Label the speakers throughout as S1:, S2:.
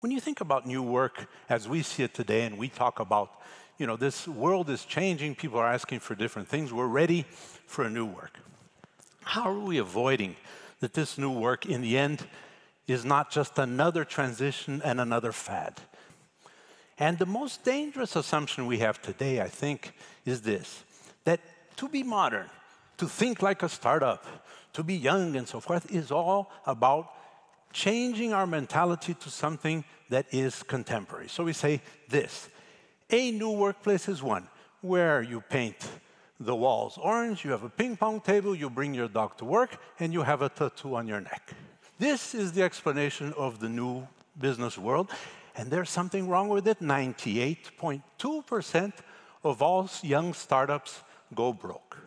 S1: When you think about new work as we see it today, and we talk about, you know, this world is changing, people are asking for different things, we're ready for a new work. How are we avoiding that this new work, in the end, is not just another transition and another fad? And the most dangerous assumption we have today, I think, is this that to be modern, to think like a startup, to be young and so forth, is all about changing our mentality to something that is contemporary. So we say this a new workplace is one where you paint the walls orange, you have a ping pong table, you bring your dog to work, and you have a tattoo on your neck. This is the explanation of the new business world, and there's something wrong with it. 98.2% of all young startups go broke.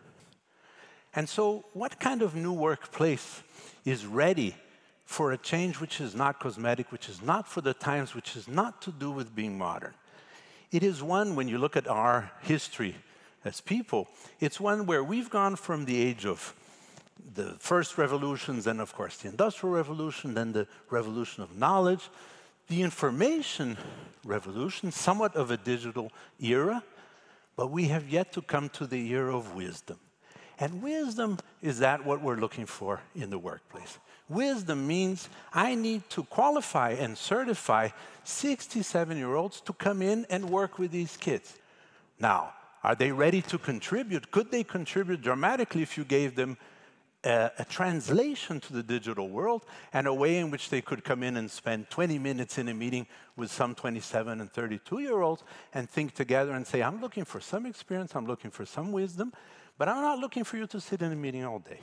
S1: And so, what kind of new workplace is ready for a change which is not cosmetic, which is not for the times, which is not to do with being modern? It is one, when you look at our history as people, it's one where we've gone from the age of the first revolutions, then, of course, the Industrial Revolution, then the revolution of knowledge, the information revolution, somewhat of a digital era, but we have yet to come to the era of wisdom. And wisdom is that what we're looking for in the workplace. Wisdom means I need to qualify and certify 67 year olds to come in and work with these kids. Now, are they ready to contribute? Could they contribute dramatically if you gave them a, a, translation to the digital world and a way in which they could come in and spend 20 minutes in a meeting with some 27 and 32 year olds and think together and say, I'm looking for some experience, I'm looking for some wisdom, but I'm not looking for you to sit in a meeting all day.